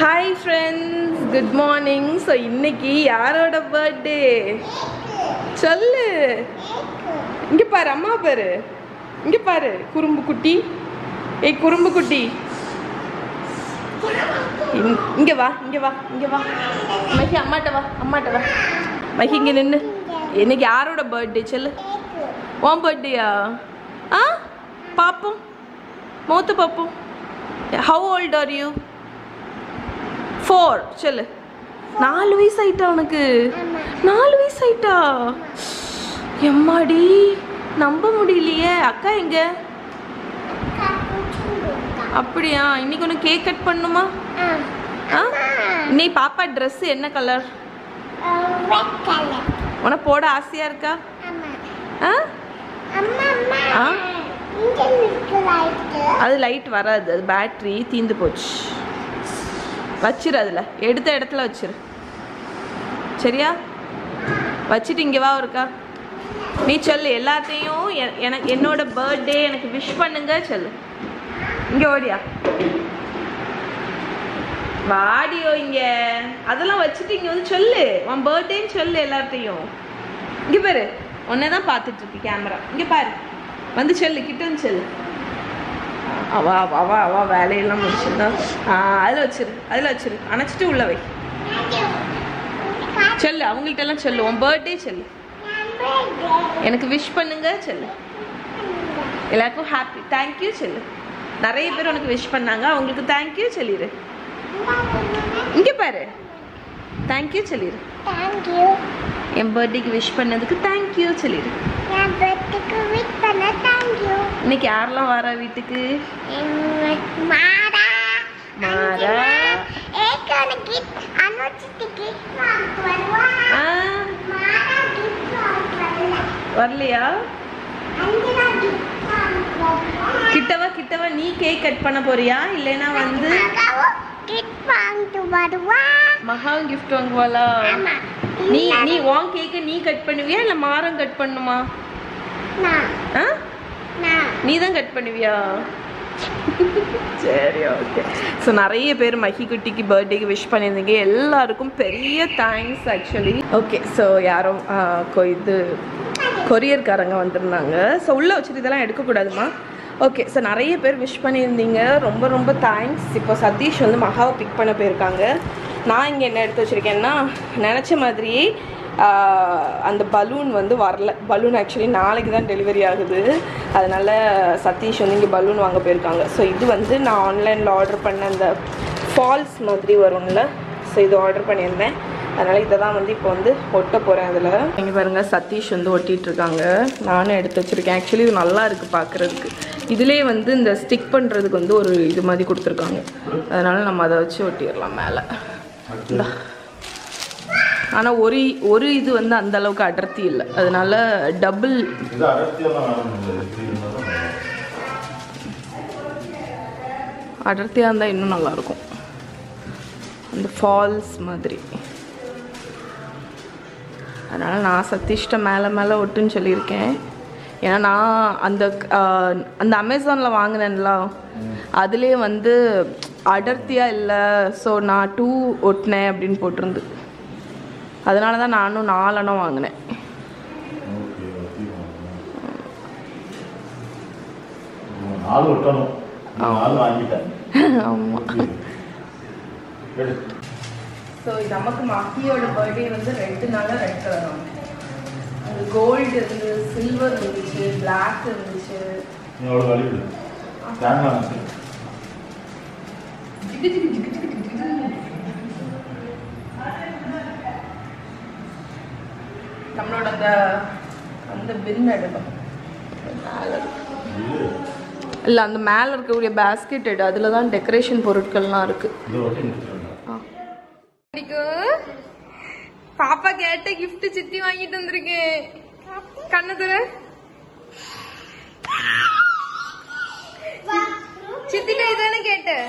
Hi friends good morning so இன்னைக்கு யாரோட birthday சொல்லு. இங்கே பாரு அம்மா பாரு. இங்கே பாரு குறும்பு குட்டி. ஏய் குறும்பு குட்டி. இங்- வா இங்கே வா இங்கே வா. மகி அம்மாட்ட வா அம்மாட்ட வா. மகி இங்கே நின்று இன்னைக்கு யாரோட பர்த்டே சொல்லு. உன் பர்த்டேயா ஆ? பாப்போம். மூத்து பாப்போம். How old are you four சொல்லு. நாலு வயசு ஆயிட்டா உனக்கு? நாலு வயசு ஆயிட்டா எம்மாடி நம்ப முடியலையே. அக்கா எங்க? அப்படியா? இன்னைக்கு ஒன்று கேக் கட் பண்ணுமா? ஆ? இன்னைக்கு பாப்பா ட்ரெஸ் என்ன கலர் உனக்கு போட ஆசையா இருக்கா? ஆ? அது லைட் வராது. அது பேட்ரி தீந்து போச்சு. வச்சிரு அதில். எடுத்த இடத்துல வச்சிரு. சரியா? வச்சுட்டு இங்கே வா இருக்கா நீ சொல்லு எல்லாத்தையும் எனக்கு என்னோட பர்த்டே எனக்கு விஷ் பண்ணுங்க சொல்லு. இங்கே ஓடியா? வாடியோ இங்கே. அதெல்லாம் வச்சுட்டு இங்கே வந்து சொல்லு. உன் பர்த்டேன்னு சொல்லு எல்லாத்தையும். இங்கே பாரு. ஒன்னே தான் பார்த்துட்டு இருக்கு கேமரா இங்கே பாரு. வந்து சொல்லு கிட்ட வந்து சொல்லு. அவ அவ அவ வேலையெல்லாம் முடிச்சிருந்தா. அதில் வச்சிரு அதில் வச்சிரு. அணைச்சிட்டு உள்ள வை. சொல்லு அவங்கள்ட்ட எல்லாம் சொல்லு. உன் பர்த்டே சொல்லு. எனக்கு விஷ் பண்ணுங்க சொல்லு. எல்லாருக்கும் ஹாப்பி தேங்க்யூ சொல்லு. நிறைய பேர் உனக்கு விஷ் பண்ணாங்க. அவங்களுக்கு தேங்க்யூ சொல்லிடு இங்க பாரு. தேங்க்யூ சொல்லிடு என் பர்த்டேக்கு விஷ் பண்ணதுக்கு தேங்க்யூ சொல்லிடு இன்னைக்கு யாரெல்லாம் வரா வீட்டுக்கு? வரலையா? கிட்டவா கிட்டவா நீ கேக் கட் பண்ண போறியா? இல்லைன்னா வந்து மகாவும் கிஃப்ட் வாங்குவாளா? நீ நீ உன் கேக்க நீ கட் பண்ணுவியா? இல்ல மாரம் கட் பண்ணுமா? ஆ? நீ தான் கட் பண்ணுவியா? சரி ஓகே ஸோ நிறைய பேர் மகி குட்டிக்கு பர்த்டேக்கு விஷ் பண்ணியிருந்தீங்க. எல்லாருக்கும் பெரிய தேங்க்ஸ் ஆக்சுவலி ஓகே ஸோ யாரும் இது கொரியர்காரங்க வந்திருந்தாங்க. ஸோ உள்ளே வச்சுட்டு இதெல்லாம் எடுக்கக்கூடாதுமா ஓகே ஸோ நிறைய பேர் விஷ் பண்ணியிருந்தீங்க. ரொம்ப ரொம்ப தேங்க்ஸ் இப்போ சதீஷ் வந்து மகாவை பிக் பண்ண போயிருக்காங்க. நான் இங்கே என்ன எடுத்து வச்சுருக்கேன்னா நினச்ச மாதிரியே அந்த பலூன் வந்து வரல. பலூன் ஆக்சுவலி நாளைக்கு தான் டெலிவரி ஆகுது. அதனால் சதீஷ் வந்து இங்கே பலூன் வாங்க போயிருக்காங்க. ஸோ இது வந்து நான் ஆன்லைனில் ஆர்டர் பண்ண அந்த ஃபால்ஸ் மாதிரி வரும்ல. ஸோ இது ஆர்டர் பண்ணியிருந்தேன். அதனால் இதை தான் வந்து இப்போ வந்து ஒட்ட போகிறேன் அதில். இங்கே பாருங்கள் சதீஷ் வந்து ஒட்டிகிட்ருக்காங்க இருக்காங்க. நானும் எடுத்து வச்சுருக்கேன். ஆக்சுவலி இது நல்லா இருக்குது பார்க்குறதுக்கு இதிலே வந்து இந்த ஸ்டிக் பண்ணுறதுக்கு வந்து ஒரு இது மாதிரி கொடுத்துருக்காங்க. அதனால் நம்ம அதை வச்சு ஒட்டிடலாம் மேலே. ஆனால் ஒரு ஒரு இது வந்து அந்த அளவுக்கு அடர்த்தி இல்லை. அதனால டபுள். அடர்த்தியாக இருந்தால் இன்னும் நல்லாயிருக்கும் அந்த ஃபால்ஸ் மாதிரி. அதனால் நான் சதீஷ்ட மேலே மேலே ஒட்டுன்னு சொல்லியிருக்கேன். ஏன்னா நான் அந்த அந்த அமேசானில் வாங்கினேன்ல அதுலேயே வந்து அடர்த்தியாக இல்லை. ஸோ நான் டூ ஒட்டினேன் அப்படின்னு போட்டிருந்து. அதனால தான் நானும் நாலெண்ணம் வாங்கினேன். ஆமாம். ஸோ இது நமக்கு மக்கியோட பர்த்டே வந்து ரெண்டு நாளாக ரெட் கலர் வாங்கினேன் கோல்டு இருந்து சில்வர் இருந்துச்சு பிளாக் இருந்துச்சு. அவ்வளோ நம்மளோட அந்த அந்த பின் எடுக்கும் இல்லை அந்த மேலே இருக்கக்கூடிய பேஸ்கெட் எடு அதில் தான் டெக்கரேஷன் பொருட்கள்லாம் இருக்குது முடிச்சிருங்க பாப்பா கேட்ட gift சித்தி வாங்கிட்டு வந்திருக்கேன் கண்ணு தர சித்திட்ட இதானே கேட்டேன்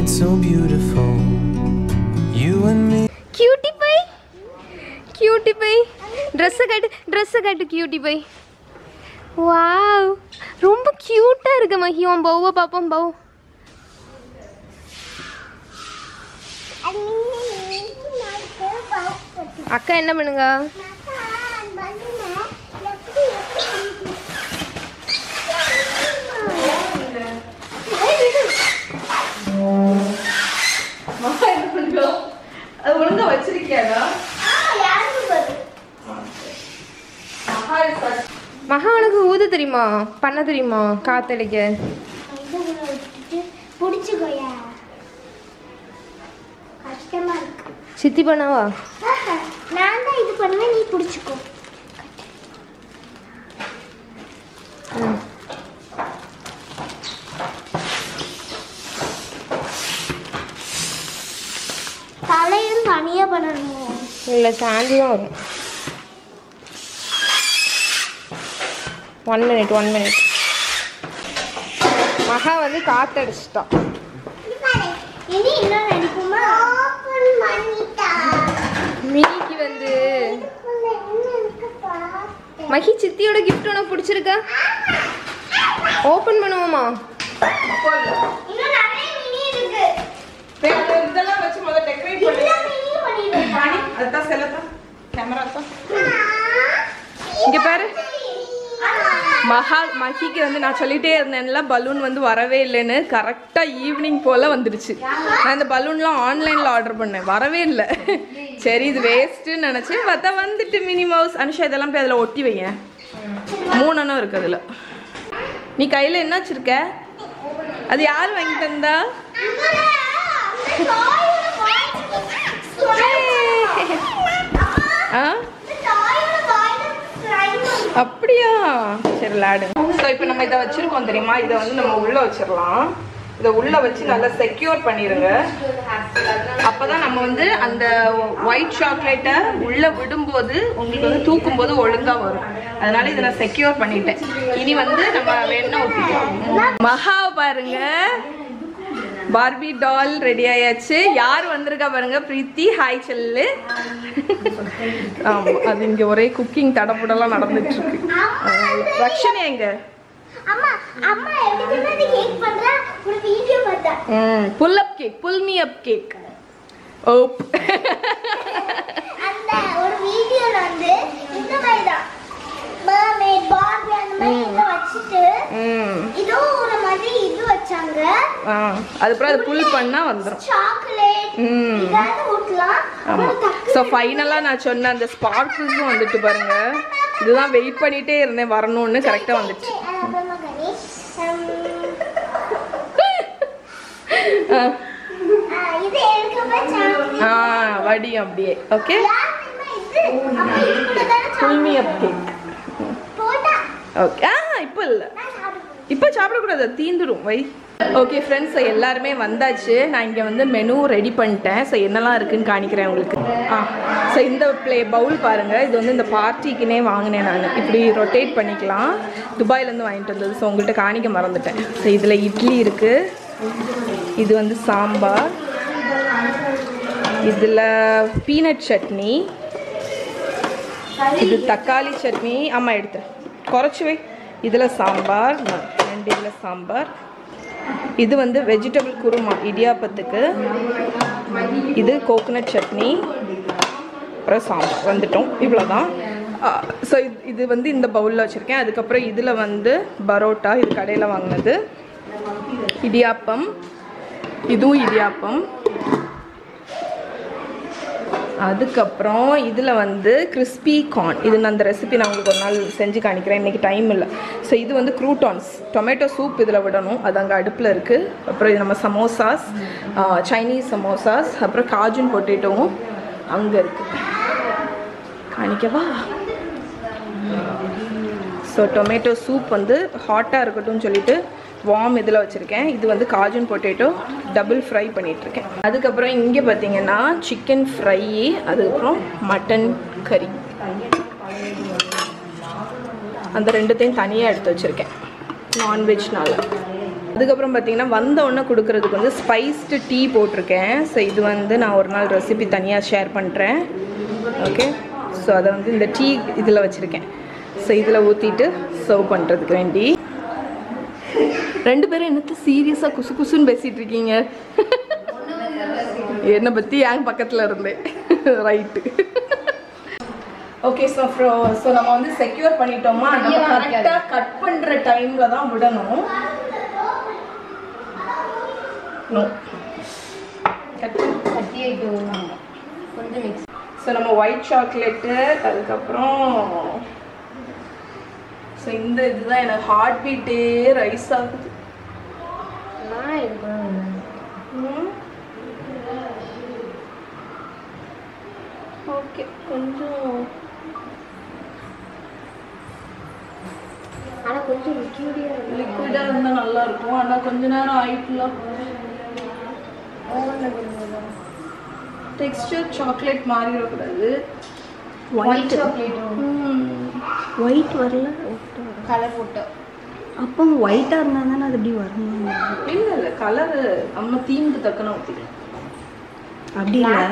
It's so beautiful, you and me. Cutie pie cutie pie ட்ரெஸ்ஸை கட்டு ட்ரெஸ்ஸை கட்டு கியூட்டி பை வாவ் ரொம்ப க்யூட்டாக இருக்கு மஹி உன் பௌவை பார்ப்போம் பௌ அக்கா என்ன பண்ணுங்க? அது ஒழுங்கா வச்சிருக்கியாடா? மகா உனக்கு ஊத தெரியுமா? பண்ண தெரியுமா? காத்தடிக்க. சித்தி பண்ணாவா? நான் தான் இது பண்ணுவேன் நீ பிடிச்சிக்கோ. பண்ணணும் இல்லை தான் வரும். ஒன் மினிட் ஒன் மினிட் மகா வந்து காத்தடிச்சிட்டான் மினிக்கு வந்து. மகி சித்தியோட கிஃப்ட் உனக்கு பிடிச்சிருக்கா? ஓப்பன் பண்ணுவோமா இன்னும் நிறைய மினி இருக்கு இதெல்லாம் வச்சு முதல்ல டெக்கரேட் பண்ணி எல்லா ராணி அதுதான் செல்லத்தான் கேமரா தான் இங்க பாரு. மகா மஹிக்கு வந்து நான் சொல்லிட்டே இருந்தேன்ல பலூன் வந்து வரவே இல்லைன்னு கரெக்டாக ஈவினிங் போல் வந்துடுச்சு. நான் இந்த பலூன்லாம் ஆன்லைனில் ஆர்டர் பண்ணேன். வரவே இல்லை. சரி இது வேஸ்ட்டுன்னு நினச்சேன் பார்த்தா வந்துட்டு மினி மவுஸ் அனுஷா இதெல்லாம் போய் அதில் ஒட்டி வைங்க. மூணனும் இருக்கு அதில். நீ கையில் என்ன வச்சிருக்க? அது யார் வாங்கி தந்தா? ஆ? அப்படியா? சரி விளையாடு. ஸோ இப்போ நம்ம இதை வச்சிருக்கோம் தெரியுமா? இதை வந்து நம்ம உள்ள வச்சிடலாம் இதை உள்ள வச்சு நல்லா செக்யூர் பண்ணிடுங்க அப்பதான் நம்ம வந்து அந்த ஒயிட் சாக்லேட்டை உள்ள விடும்போது உங்களுக்கு வந்து தூக்கும் போது ஒழுங்கா வரும். அதனால இதை நான் செக்யூர் பண்ணிட்டேன். இனி வந்து நம்ம வேணா ஊற்றிக்கலாம் மகா பாருங்க. பார்பி டால் ரெடி ஆயாச்சு. யார் வந்திருக்கா பாருங்க பிரீத்தி. Hi cell. ஆமா அது இங்க ஒரே குக்கிங் தடப்புடலாம் நடந்துட்டு இருக்கு ரக்ஷனே எங்க? Pull up cake pull me up cake ஓப் அந்த ஒரு வீடியோல வந்து இந்த மாதிரி தான் mermaid பார்பி அந்த மாதிரி இதை வச்சுட்டு ம். இதோ ஒரு மாதிரி இது வச்சாங்க. அதுக்கப்புறம் அது புல் பண்ணா வந்துடும் சாக்லேட் ம். ஆமா. நான் சொன்ன அந்த ஸ்பார்க்கிள்ஸும் வந்துட்டு பாருங்க. இதுதான் வெயிட் பண்ணிட்டே இருந்தேன் வரணும்னு கரெக்டாக வந்துச்சு. ஆ. வடி அப்படியே. Okay me up cake okay ஆ இப்போ இல்லை. இப்போ சாப்பிடக்கூடாது தீந்துடும் வை. ஓகே ஃப்ரெண்ட்ஸ் எல்லாருமே வந்தாச்சு. நான் இங்கே வந்து மெனு ரெடி பண்ணிட்டேன். ஸோ என்னெல்லாம் இருக்குன்னு காணிக்கிறேன் உங்களுக்கு. ஆ ஸோ இந்த ப்ளே பவுல் பாருங்கள் இது வந்து இந்த பார்ட்டிக்குனே வாங்கினேன் நான். இப்படி ரொட்டேட் பண்ணிக்கலாம். துபாயிலேருந்து வாங்கிட்டு வந்தது. ஸோ உங்கள்கிட்ட காணிக்க மறந்துட்டேன். ஸோ இதில் இட்லி இருக்குது இது வந்து சாம்பார். இதில் பீனட் சட்னி. இது தக்காளி சட்னி. ஆமாம் எடுத்து. குறைச்சி வை. இதில் சாம்பார். ந- ரெண்டு இதில் சாம்பார். இது வந்து வெஜிடபிள் குருமா இடியாப்பத்துக்கு. இது கோகனட் சட்னி அப்புறம் சாம்பார். வந்துட்டோம். இவ்வளோதான் ஸோ இது இது வந்து இந்த பவுலில் வச்சுருக்கேன். அதுக்கப்புறம் இதில் வந்து பரோட்டா இது கடையில் வாங்கினது. இடியாப்பம். இதுவும் இடியாப்பம். அதுக்கப்புறம் இதில் வந்து கிறிஸ்பி கார்ன் இது நான் அந்த ரெசிபி நான் உங்களுக்கு ஒரு நாள் செஞ்சு காணிக்கிறேன் இன்றைக்கி டைம் இல்லை. ஸோ இது வந்து க்ரூட்டான்ஸ் டொமேட்டோ சூப் இதில் விடணும். அது அங்கே அடுப்பில் இருக்குது அப்புறம் இது நம்ம சமோசாஸ் சைனீஸ் சமோசாஸ் அப்புறம் காஜுன் பொட்டேட்டோவும் அங்கே இருக்குது காணிக்கவா? ஸோ டொமேட்டோ சூப் வந்து ஹாட்டாக இருக்கட்டும்னு சொல்லிட்டு வார்ம் இதில் வச்சுருக்கேன். இது வந்து காஜன் பொட்டேட்டோ டபுள் ஃப்ரை பண்ணிகிட்ருக்கேன் அதுக்கப்புறம் இங்கே பார்த்தீங்கன்னா சிக்கன் ஃப்ரை அதுக்கப்புறம் மட்டன் கறி. அந்த ரெண்டுத்தையும் தனியாக எடுத்து வச்சுருக்கேன். நான்வெஜ்னால அதுக்கப்புறம் பார்த்தீங்கன்னா வந்த உடனே கொடுக்கறதுக்கு வந்து ஸ்பைஸ்டு டீ போட்டிருக்கேன். ஸோ இது வந்து நான் ஒரு நாள் ரெசிபி தனியாக ஷேர் பண்ணுறேன் ஓகே ஸோ அதை வந்து இந்த டீ இதில் வச்சுருக்கேன். ஸோ இதில் ஊற்றிட்டு சர்வ் பண்ணுறதுக்கு வேண்டி. ரெண்டு பேரும் என்னத்த சீரியஸாக குசு குசுன்னு பேசிகிட்டு இருக்கீங்க என்னை பற்றி என் பக்கத்தில் இருந்தேன் ரைட்டு ஓகே ஸோ ஸோ நம்ம வந்து செக்யூர் பண்ணிட்டோமா? நம்ம கரெக்டாக கட் பண்ணுற டைமில் தான் விடணும். கொஞ்சம் மிக்ஸ் ஸோ நம்ம ஒயிட் சாக்லேட்டு அதுக்கப்புறம் ஸோ இந்த இதுதான் எனக்கு ஹார்ட் பீட்டே ரைஸ் ஆகுது. ஓகே கொஞ்சம். ஆனா கொஞ்சம் லிக்யூடியா இருக்கு லிக்விடாக இருந்தால் நல்லா இருக்கும் ஆனால் கொஞ்ச நேரம் ஆயிட்டுலாம் டெக்ஸ்டர் சாக்லேட் மாறிடக்கூடாது. ஒயிட் சாக்லேட் ஒயிட் வரல கலர் போட்டு அப்போ ஒயிட்டாக இருந்தால் தானே அது எப்படி வரணும் இல்லை இல்லை கலரு நம்ம தீமுக்கு தக்கன ஊற்றிக்கலாம் அப்படி இல்லை.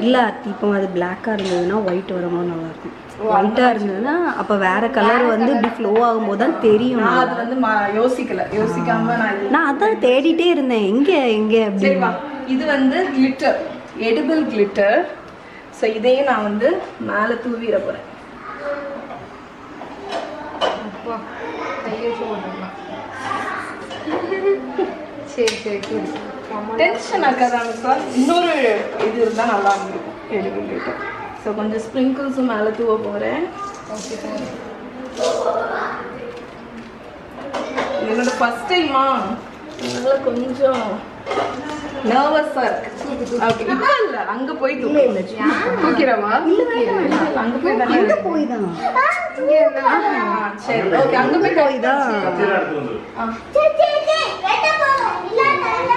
இல்லை இப்போ அது பிளாக்காக இருந்ததுன்னா ஒயிட் வரும்போது நல்லாயிருக்கும். ஒயிட்டாக இருந்ததுன்னா அப்போ வேற கலர் வந்து இப்படி ஃப்ளோ ஆகும்போது தான் தெரியும். நான் அது வந்து யோசிக்கல. யோசிக்காம நான் அதான் தேடிட்டே இருந்தேன். எங்கே எங்கே அப்படி? சரி வா. இது வந்து கிளிட்டர் எடிபிள் கிளிட்டர் ஸோ இதையும் நான் வந்து மேலே தூவிட போகிறேன் அப்பா கையை வச்சு போட்டுக்கலாம் சரி சரி சரி. டென்ஷன் ஆக்காதாங்க சார் இன்னொரு இது இருந்தால் நல்லா இருந்திருக்கும் கிளிட்டர் ஸோ கொஞ்சம் ஸ்ப்ரிங்கிள்ஸும் மேலே தூவ போகிறேன் ஓகே சார் என்னோட ஃபர்ஸ்ட் டைமா அதனால கொஞ்சம் நர்வஸாக இருக்கு. ஓகே இப்போ இல்லை. அங்கே போய் தூக்கி. தூக்கிறவா இல்லை. வேண்டாம் அங்கே போய் தானே? அங்கே போய் தான் ஆ, சரி. ஓகே அங்கே போய் போய் தான் கத்தியெல்லாம் எடுத்து வந்துரு. சரி சரி சரி வெட்ட போறோம் இல்ல இல்ல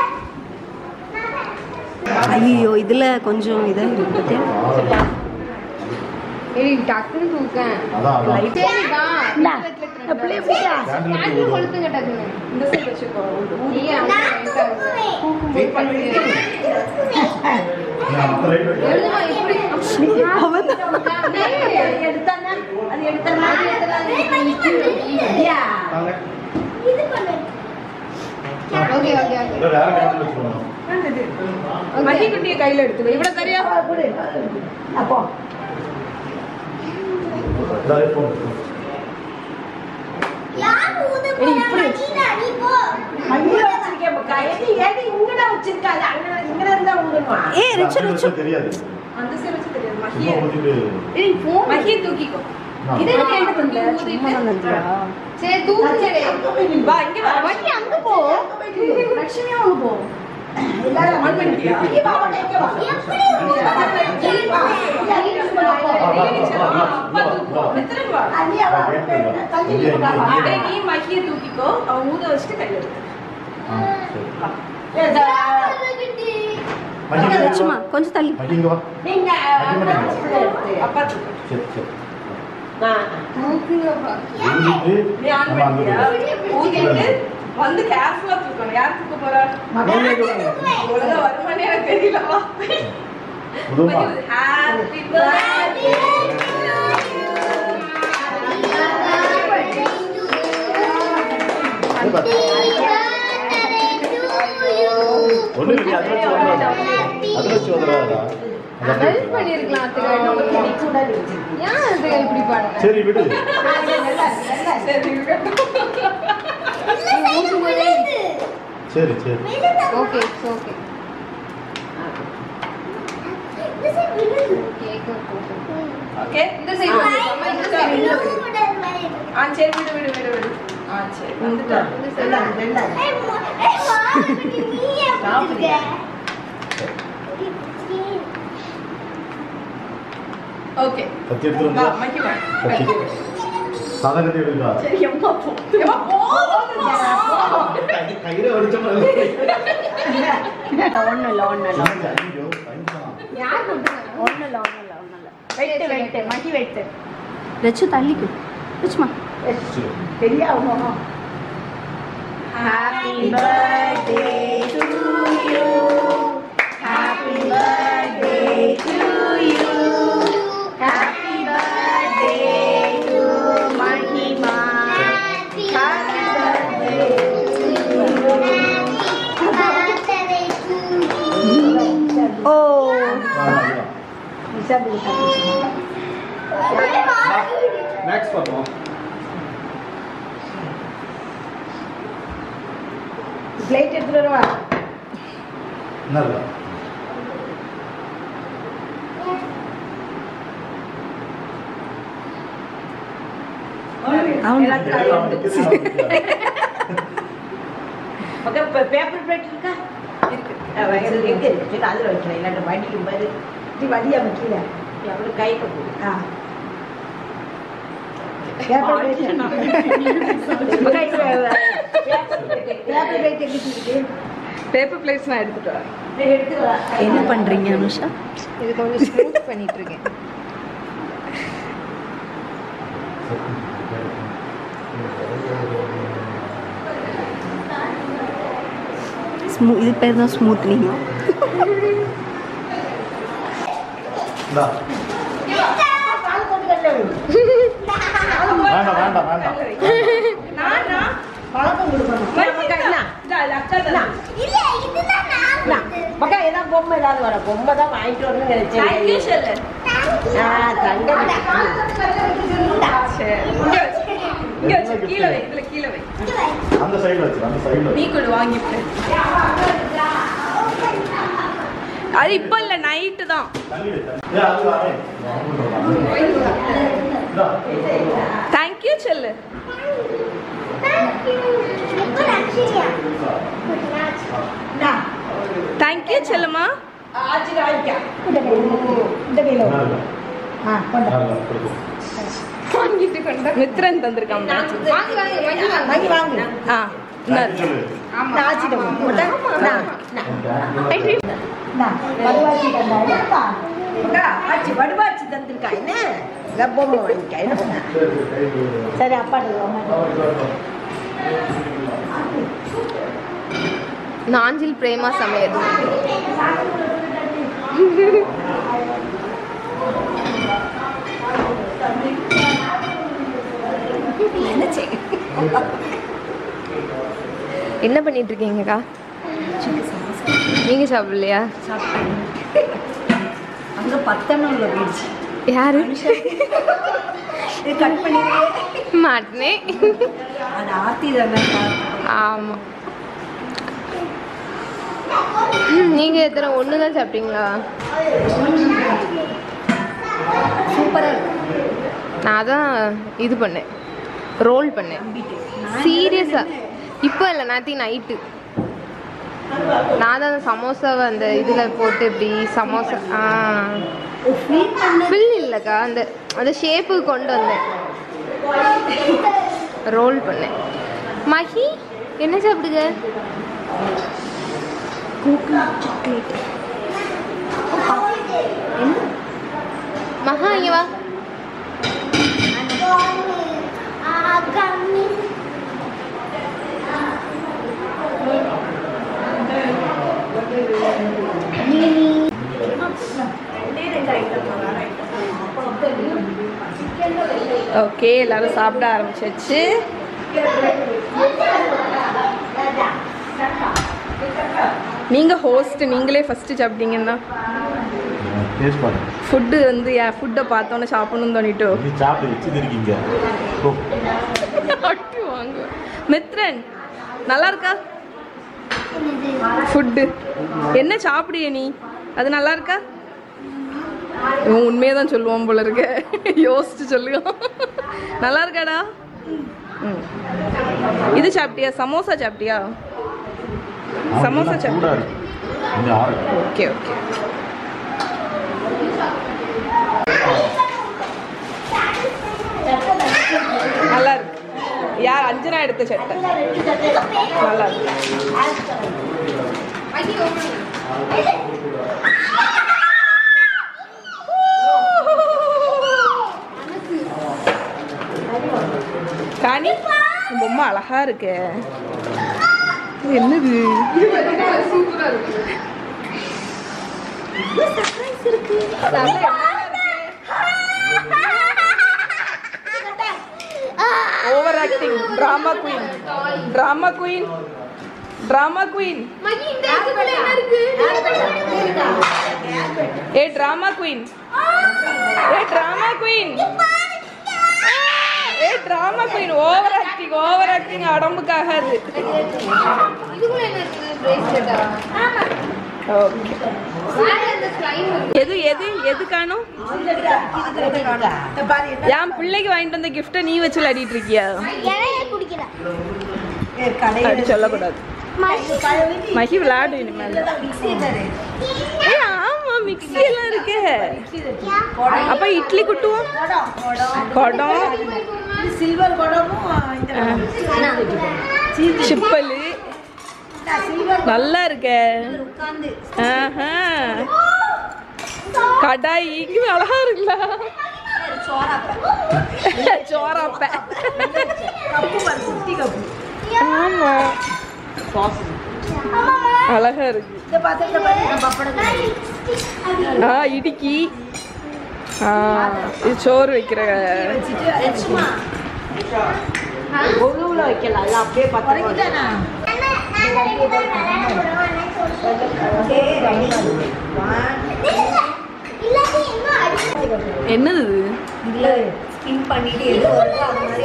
ஐயோ இதில் கொஞ்சம் இதாக இருக்குது ஏய் ஓகே ஓகே ஓகே இல்ல, வேற கேண்டில் வச்சுக்கணும். மகி குட்டியை கையில் எடுத்துக்கோ இவ்வளோ சரியா இதாவே போடு. யார் ஊத போறா மஜினா நீ போ ஏ ரிச்சு அப்படி ரிச்சு வச்சா தெரியாது அந்த சைடு வச்சு தெரியாது சும்மா மகியை ஊத்திட்டு மகியை தூக்கிக்கோ நான் இதே நீ என்ன பண்ணல ஊதிட்டு சரி தூக்கு வா இங்க வா வண்டி அங்க போ லட்சுமியா அங்க போ எல்லாரும் ஆன் பண்ணிட்டியா எப்படி ஊத அப்பா தூக்குவா எத்தனை வா இங்கே, இங்கே, இங்கே. டேய், நீ மகியை தூக்கிக்கோ அவன் ஊத வச்சுட்டு கையில் கொஞ்சம் தள்ளி. அப்பா சரி, சரி. ஊதிட்டு வந்து கேர்ஃபுல்லா தூக்கணும். யார் தூக்க போறா? ஒழுங்கா வருமானே எனக்கு? ஹாப்பி பர்த்டே இல்லையே, வச்சு வச்சு இப்படி பண்ண சரி விடு. சரி சரி ஓகே ஓகே ஓகே இந்த சைடு அம்மா இந்த சைடு ஆ சரி விடு விடு விடு விடு ஆ சரி வந்துட்டா ஓகே கத்தி எடுத்து வா வந்து மகி வா கத்தி சாதா கத்தி எடுக்கா சரி எம்மா ஒன்றும் இல்லை ஒன்றும் இல்லை ஒன்றும் இல்லை வெட்டு வெட்டு மகி வெட்டு ரச்சு தள்ளிக்கு ரச்சுமா சரி. Happy birthday to you happy birthday next பார்ப்போம் பிளேட் எடுத்துட்டு வரவா என்ன இருக்கா பேப்பர் பிளேட் இருக்கா இருக்கு எங்க இருக்கு சரி அதில் வைக்கிறேன் இல்லாட்ட வடியும் பாரு இப்படி வடியா வைக்கல எவ்வளோ கை கட்டு ஆ பேப்பர் பிளேட் இருக்கு பேப்பர் பிளேட்ஸ் நான் எடுத்துட்டு வரேன் எடுத்து வா என்ன பண்றீங்க அனுஷா இது கொஞ்சம் ஸ்மூத் பண்ணிட்டு இருக்கேன் ஸ்மூ இது பேர் தான் ஸ்மூத்னிங்கா இந்தா. வேண்டாம் வேண்டாம் வேண்டாம் மக்கா ஏதாவது பொம்மை ஏதாவது வர பொம்மை தான் வாங்கிட்டு வரணும்னு நினைச்சேன். அந்த சைடுல வச்சு அந்த சைடுல நீ கொடு வாங்கிட்டு அது இப்ப இல்ல நைட்டு தான். தேங்க்யூ செல்லு தேங்க்யூ செல்லுமா? ஆ. வாங்கிட்டு கொண்டா மித்ரன் தந்திருக்கான் வடுவாச்சி தந்திருக்கா என்ன பொம்மை வாங்கிக்க என்ன சரி, அப்பாட்டு. நாஞ்சில் பிரேமா சமையல் என்ன பண்ணிட்டு இருக்கீங்கக்கா நீங்க சாப்பிடலையா? அங்கே பத்தனூர்ல போயிடுச்சு யாரு? கட் பண்ணிடுறேன் மாட்டினே. அது ஆத்தி தானே. ஆமா. ம், நீங்க எத்தனை ஒன்று தான் சாப்பிட்டீங்களா சூப்பராக நான் தான் இது பண்ணேன். ரோல் பண்ணேன். சீரியஸா? இப்போ இல்லை நாத்தி நைட்டு. நான் தான் அந்த சமோசாவை அந்த இதில் போட்டு இப்படி சமோசா ஆ. ஃபில் இல்லைக்கா அந்த அந்த ஷேப்புக்கு கொண்டு வந்தேன். ரோல் பண்ணேன். மஹி என்ன சாப்பிடுங்க சாக்லேட் மகா இங்க வா. ஓகே எல்லாரும் சாப்பிட ஆரம்பிச்சாச்சு. நீங்க ஹோஸ்ட் நீங்களே ஃபர்ஸ்ட் சாப்பிட்டீங்கன்னா. டேஸ்ட் பண்ணு ஃபுட்டு வந்து என் ஃபுட்டை பார்த்தோன்னே சாப்பிடணும்னு தோணிட்டோ? நீ சாப்பிட்டு வச்சுருக்கீங்க வாங்க. மித்ரன் நல்லா இருக்கா? ஃபுட்டு என்ன சாப்பிடுய நீ? அது நல்லா இருக்கா? இவன் உண்மையை தான் சொல்லுவான் போல இருக்க. யோசிச்சு சொல்லுவான் நல்லா இருக்காடா? இது சாப்பிட்டியா? சமோசா சாப்பிட்டியா? சமோசா சாப்பிட்டியா? Okay okay. நல்லா இருக்கு. யார்? அஞ்சனா எடுத்த சட்டை. நல்லா இருக்கு. உன் பொம்மை அழகா இருக்கு. என்னது? Over acting drama queen drama queen drama queen ஏ டிராமா குயின் ஏ டிராமா குயின் ஏ drama queen over acting over acting உடம்புக்காகாது எது எது எது காணும்? என் பிள்ளைக்கு வாங்கிட்டு வந்த கிஃப்ட்டை நீ வச்சு விளையாடிட்டு இருக்கியா? சொல்லக்கூடாது. மகி. விளையாடு இனிமேல். மிக்ஸி எல்லாம் இருக்கு. அப்ப இட்லி குட்டுவோம்? குடம். சில்வர் குடமும் சிப்பல். நல்லா இருக்கே. கடாய் இங்க அழகா இருக்குல்ல. சோறாப்ப. ஆமா. அழகா இருக்கு. ஆ இடுக்கி. ஆ இது சோறு வைக்கிற வச்சுட்டு சும்மா ஒழுவுல வைக்கலாம். இல்ல அப்படியே என்னது பண்ணிட்டு மாதிரி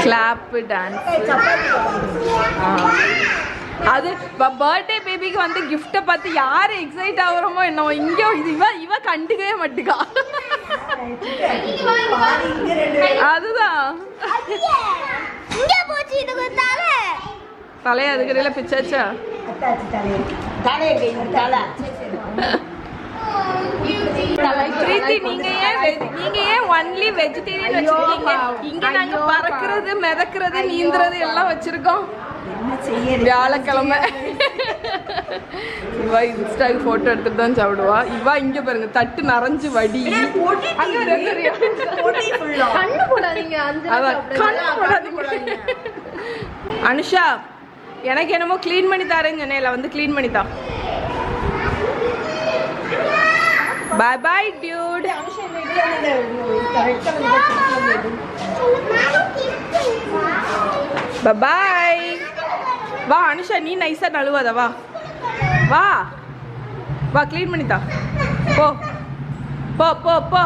கிளாப்பு டான்ஸ் அது பர்த்டே பேபிக்கு வந்து கிஃப்ட்டை பார்த்து யார் எக்ஸைட் ஆகுறோமோ என்னவோ இங்கே இவ இவ கண்டுக்கவே மாட்டுக்கா. அதுதான். தலையை அதுக்கடையில பிச்சாச்சா? பிரீத்தி நீங்க ஏன் நீங்க ஏன் ஒன்லி வெஜிடேரியன் வச்சிருக்கீங்க? இங்க நாங்க பறக்கிறது மிதக்கிறது நீந்துறது எல்லாம் வச்சிருக்கோம். வியாழக்கிழமை. இவா இன்ஸ்டாக்கு போட்டோ எடுத்துட்டு தான் சாப்பிடுவா. இவா இங்க பாருங்க தட்டு நரைஞ்சு வடி. அங்க ஒரு தெரியும். கண்ணு போடாதீங்க அஞ்சு அதான் கண்ணு போடாதீங்க. அனுஷா எனக்கு என்னமோ க்ளீன் பண்ணி தரேன்னு சொன்னேன்ல வந்து க்ளீன் பண்ணி தா பாய் பாய் டியூட் பாய் வா அனுஷா நீ நைஸா நழுவாத வா. வா. வா க்ளீன் பண்ணி தா போ. போ போ போ.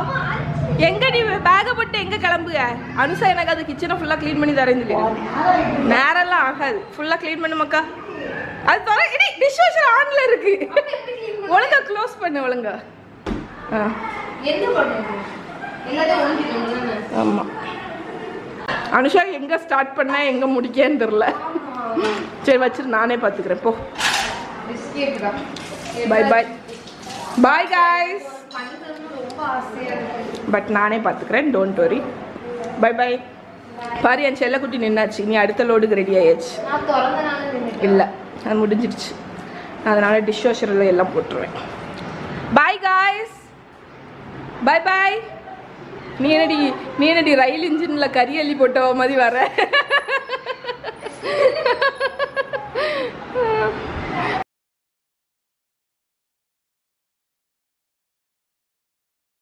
எங்க நீ பேக்கை போட்டு எங்க கிளம்புக? அனுஷா எனக்கு அது கிச்சனை ஃபுல்லா க்ளீன் பண்ணி தரேன்னு சொல்லி நேரம்லாம் ஆகாது. ஃபுல்லா க்ளீன் பண்ணு மக்கா. அது தர டிஷ் வாஷர் ஆன்ல இருக்கு. ஒழுங்கா க்ளோஸ் பண்ணு ஒழுங்கா. ஆ. என்ன பண்ணுறது எல்லாத்தையும் ஒழிஞ்சிக்கணும் ஆமா. அனுஷா எங்க ஸ்டார்ட் பண்ண எங்க முடிக்கன்னு தெரியல. சரி வச்சிரு நானே பார்த்துக்கிறேன் போ. Bye bye bye guys but நானே பார்த்துக்கிறேன் டோன்ட் வரி பை பை பாரு என் செல்லக்குட்டி நின்னாச்சு. நீ அடுத்த லோடுக்கு ரெடி ஆயாச்சு. இல்லை அது முடிஞ்சிடுச்சு அதனால் டிஷ் வாஷரில் எல்லாம் போட்டுருவேன். பாய் காய்ஸ் பை பாய் நீ என்னடி நீ என்னடி ரயில் இன்ஜினில் கறி அள்ளி போட்டவ மாதிரி வர Yeah.